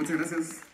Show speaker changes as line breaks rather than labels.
Muchas gracias.